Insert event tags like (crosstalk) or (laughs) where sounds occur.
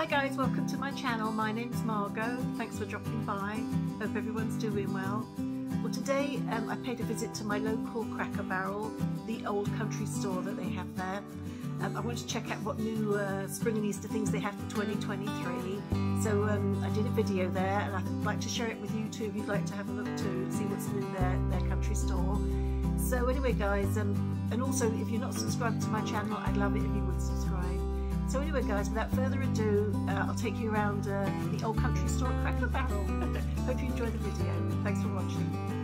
Hi guys, welcome to my channel. My name's Margo. Thanks for dropping by. Hope everyone's doing well. Well today um, I paid a visit to my local Cracker Barrel, the old country store that they have there. Um, I want to check out what new uh, spring and Easter things they have for 2023. So um, I did a video there and I'd like to share it with you too if you'd like to have a look too, see what's new there, their country store. So anyway guys, um, and also if you're not subscribed to my channel, I'd love it if you would subscribe. So anyway guys, without further ado, uh, I'll take you around uh, the old country store at Cracker Barrel. (laughs) Hope you enjoy the video. Thanks for watching.